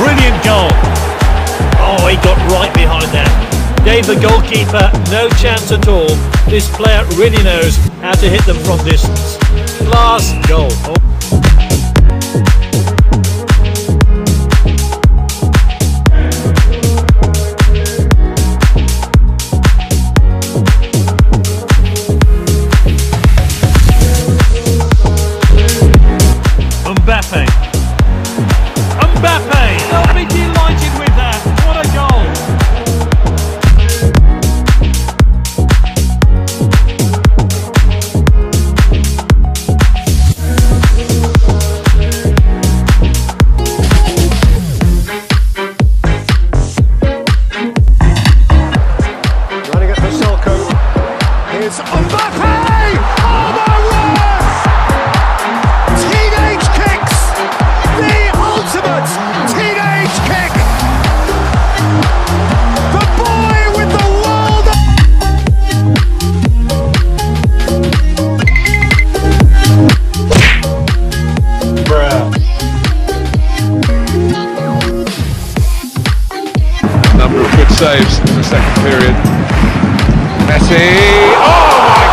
Brilliant goal. Oh, he got right behind that. Dave, the goalkeeper, no chance at all. This player really knows how to hit them from distance. Last goal. Oh. help me saves in the second period. Messi! Oh my